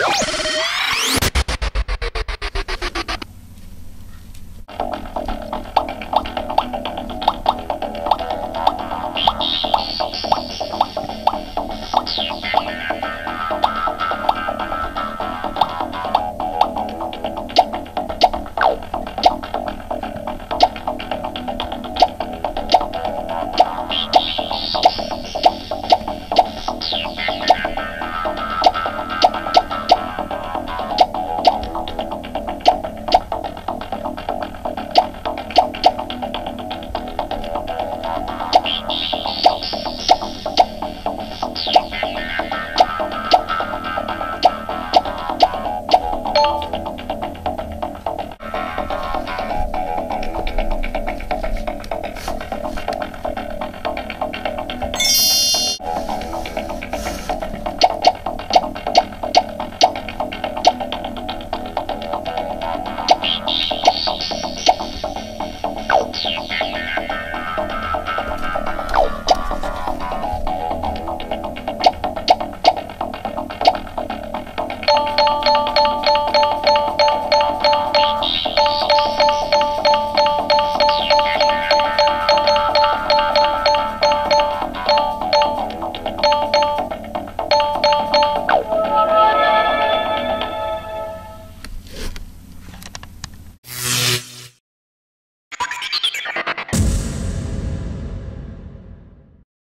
Yeah. Gracias.